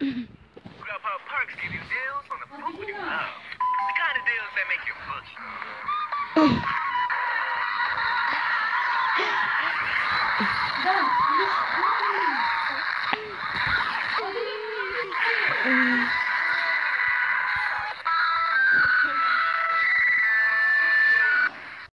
Grubhub Perks give you deals on the food you love. The kind of deals that make you boogie. Да. Mm.